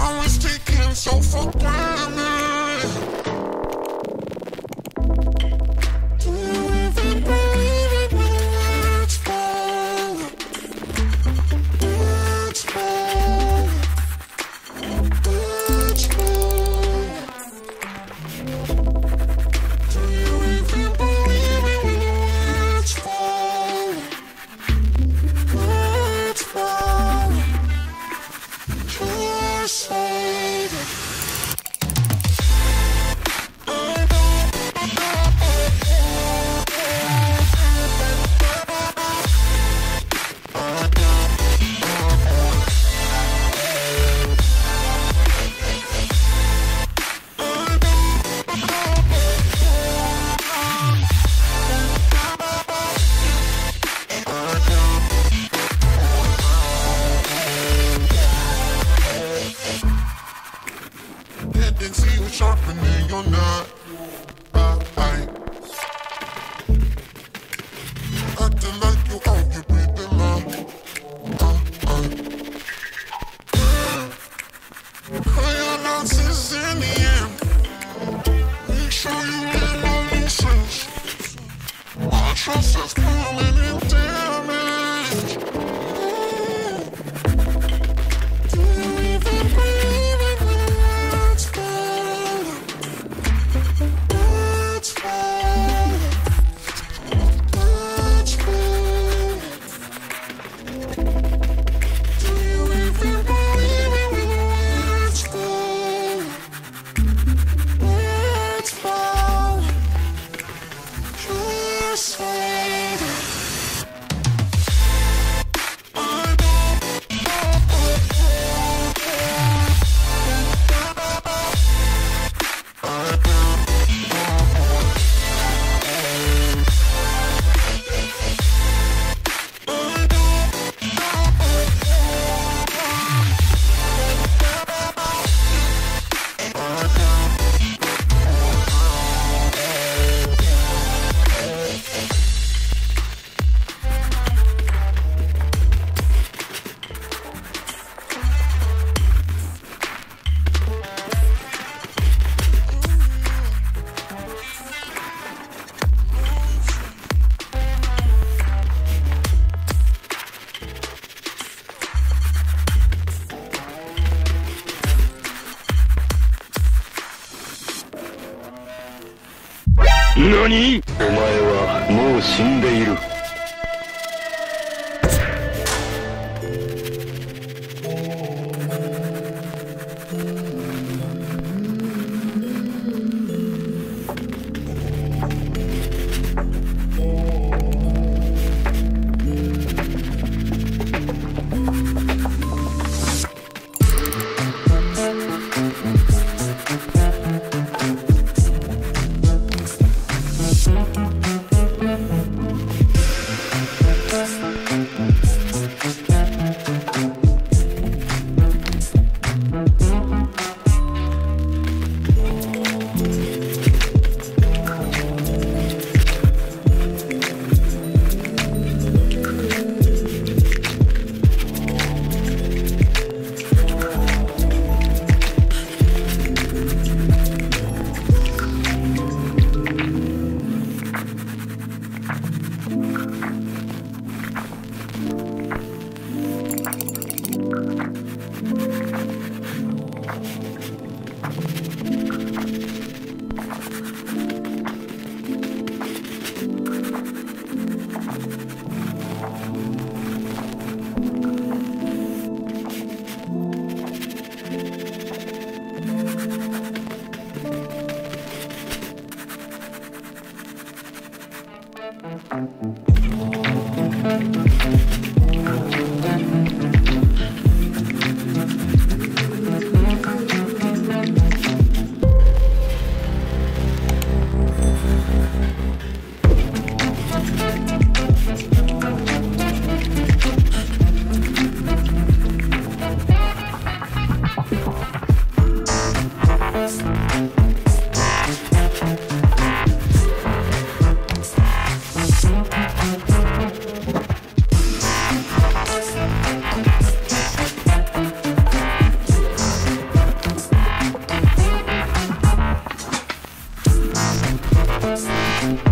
always taking so for granted. trust us coming in down. 何？お前はもう死んでいる。Música